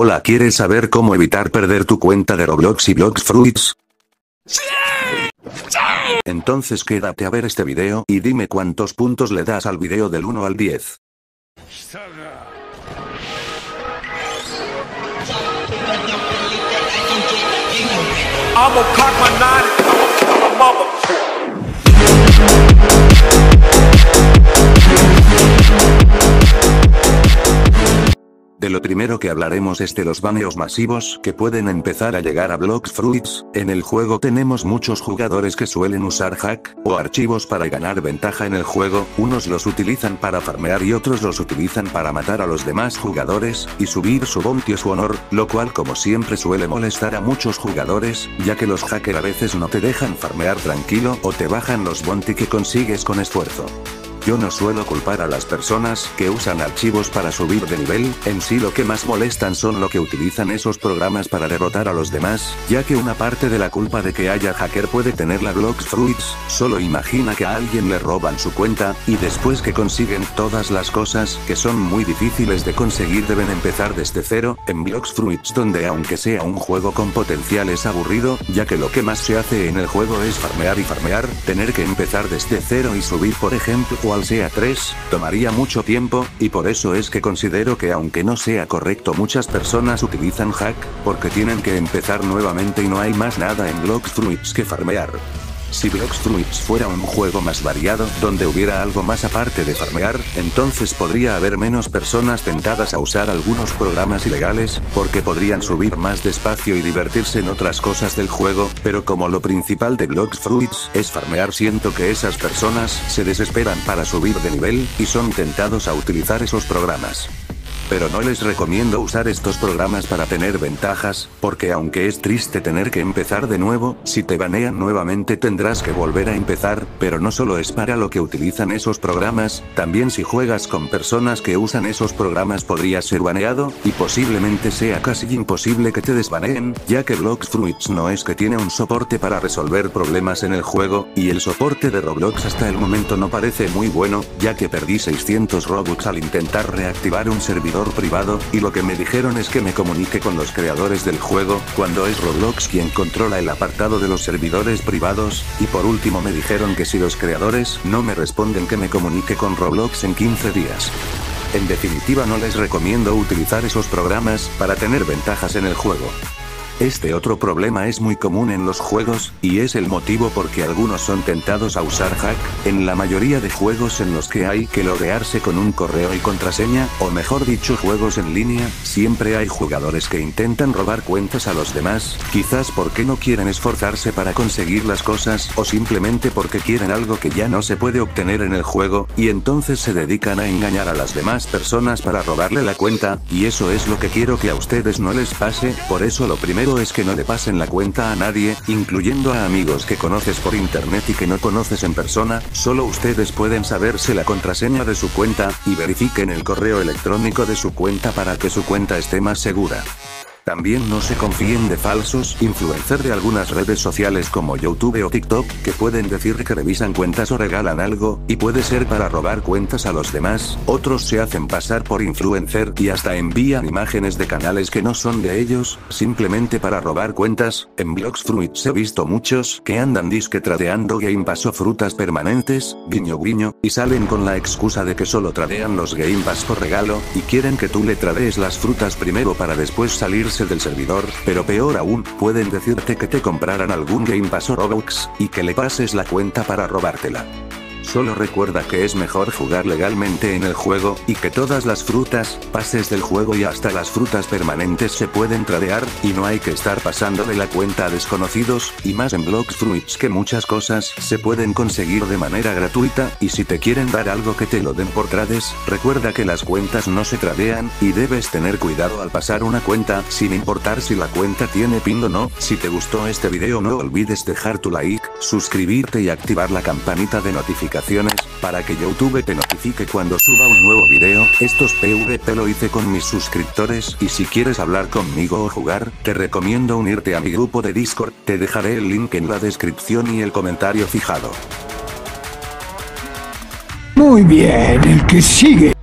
Hola, ¿quieres saber cómo evitar perder tu cuenta de Roblox y Blox Fruits? Entonces quédate a ver este video y dime cuántos puntos le das al video del 1 al 10. I'ma De lo primero que hablaremos es de los baneos masivos que pueden empezar a llegar a Blox Fruits. En el juego tenemos muchos jugadores que suelen usar hack o archivos para ganar ventaja en el juego, unos los utilizan para farmear y otros los utilizan para matar a los demás jugadores y subir su bounty o su honor, lo cual como siempre suele molestar a muchos jugadores, ya que los hackers a veces no te dejan farmear tranquilo o te bajan los bounty que consigues con esfuerzo. Yo no suelo culpar a las personas que usan archivos para subir de nivel, en sí lo que más molestan son lo que utilizan esos programas para derrotar a los demás, ya que una parte de la culpa de que haya hacker puede tener la Blox Fruits, solo imagina que a alguien le roban su cuenta, y después que consiguen todas las cosas que son muy difíciles de conseguir deben empezar desde cero, en Blox Fruits donde aunque sea un juego con potencial es aburrido, ya que lo que más se hace en el juego es farmear y farmear, tener que empezar desde cero y subir por ejemplo sea 3, tomaría mucho tiempo, y por eso es que considero que aunque no sea correcto muchas personas utilizan hack, porque tienen que empezar nuevamente y no hay más nada en Blox Fruits que farmear. Si Blox Fruits fuera un juego más variado, donde hubiera algo más aparte de farmear, entonces podría haber menos personas tentadas a usar algunos programas ilegales, porque podrían subir más despacio y divertirse en otras cosas del juego, pero como lo principal de Blox Fruits es farmear siento que esas personas se desesperan para subir de nivel, y son tentados a utilizar esos programas. Pero no les recomiendo usar estos programas para tener ventajas, porque aunque es triste tener que empezar de nuevo, si te banean nuevamente tendrás que volver a empezar, pero no solo es para lo que utilizan esos programas, también si juegas con personas que usan esos programas podrías ser baneado, y posiblemente sea casi imposible que te desbaneen, ya que Blox Fruits no es que tiene un soporte para resolver problemas en el juego, y el soporte de Roblox hasta el momento no parece muy bueno, ya que perdí 600 Robux al intentar reactivar un servidor privado, y lo que me dijeron es que me comunique con los creadores del juego, cuando es Roblox quien controla el apartado de los servidores privados, y por último me dijeron que si los creadores no me responden que me comunique con Roblox en 15 días. En definitiva no les recomiendo utilizar esos programas para tener ventajas en el juego. Este otro problema es muy común en los juegos, y es el motivo por que algunos son tentados a usar hack, en la mayoría de juegos en los que hay que loguearse con un correo y contraseña, o mejor dicho juegos en línea, siempre hay jugadores que intentan robar cuentas a los demás, quizás porque no quieren esforzarse para conseguir las cosas, o simplemente porque quieren algo que ya no se puede obtener en el juego, y entonces se dedican a engañar a las demás personas para robarle la cuenta, y eso es lo que quiero que a ustedes no les pase, por eso lo primero es que no le pasen la cuenta a nadie, incluyendo a amigos que conoces por internet y que no conoces en persona, solo ustedes pueden saberse la contraseña de su cuenta, y verifiquen el correo electrónico de su cuenta para que su cuenta esté más segura. También no se confíen de falsos influencers de algunas redes sociales como YouTube o TikTok, que pueden decir que revisan cuentas o regalan algo, y puede ser para robar cuentas a los demás, otros se hacen pasar por influencer y hasta envían imágenes de canales que no son de ellos, simplemente para robar cuentas, en Blox Fruits he visto muchos que andan disque tradeando Game Pass o frutas permanentes, guiño guiño, y salen con la excusa de que solo tradean los Game Pass por regalo, y quieren que tú le tradees las frutas primero para después salirse del servidor, pero peor aún, pueden decirte que te compraran algún Game Pass o Robux, y que le pases la cuenta para robártela. Solo recuerda que es mejor jugar legalmente en el juego, y que todas las frutas, pases del juego y hasta las frutas permanentes se pueden tradear, y no hay que estar pasándole la cuenta a desconocidos, y más en Blox Fruits que muchas cosas se pueden conseguir de manera gratuita, y si te quieren dar algo que te lo den por trades, recuerda que las cuentas no se tradean, y debes tener cuidado al pasar una cuenta, sin importar si la cuenta tiene pin o no, si te gustó este video no olvides dejar tu like, suscribirte y activar la campanita de para que YouTube te notifique cuando suba un nuevo video. Estos PvP lo hice con mis suscriptores y si quieres hablar conmigo o jugar, te recomiendo unirte a mi grupo de Discord, te dejaré el link en la descripción y el comentario fijado. Muy bien, el que sigue.